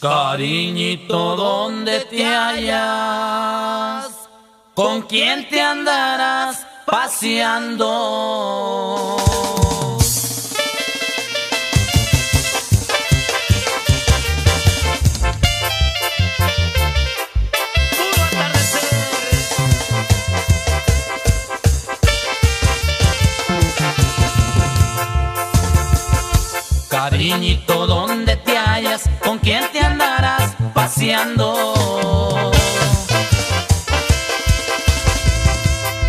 Cariñito, ¿dónde te hallas? ¿Con quién te andarás paseando? Cariñito,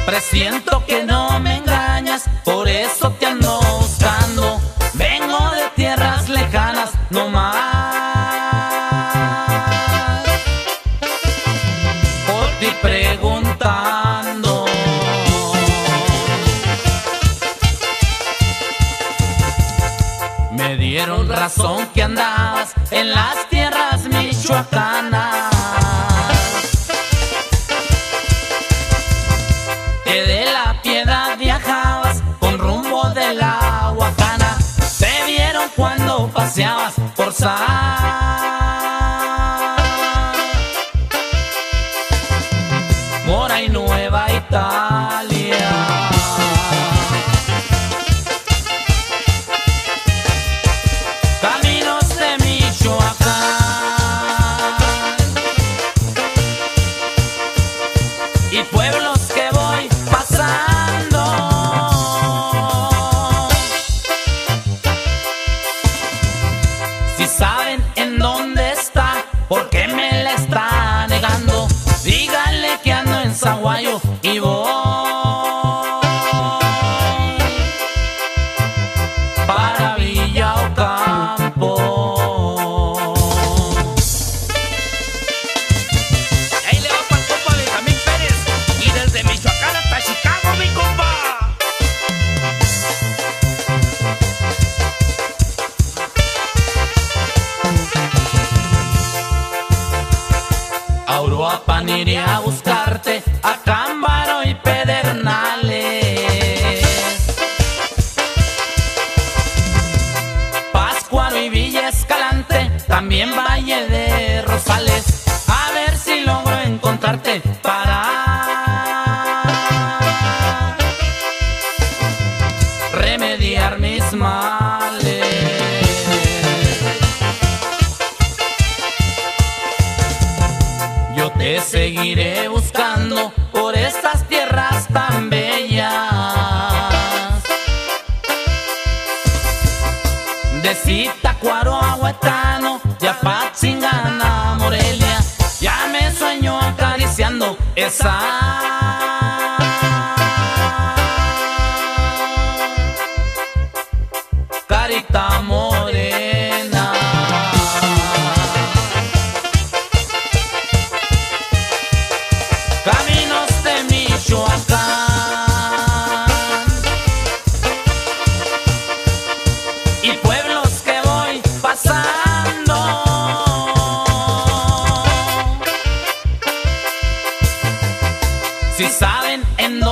Presiento que no me engañas, por eso te ando buscando. Vengo de tierras lejanas, no más. Por ti preguntando. Me dieron razón que andabas en las tierras michoacanas. Y pueblos que voy pasando. Si saben en dónde está, ¿por qué me la está negando? Díganle que ando en Zaguayo y Villa Escalante, también Valle de Rosales. A ver si logro encontrarte para remediar mis males. Yo te seguiré buscando por estas tierras começar. she's silent and no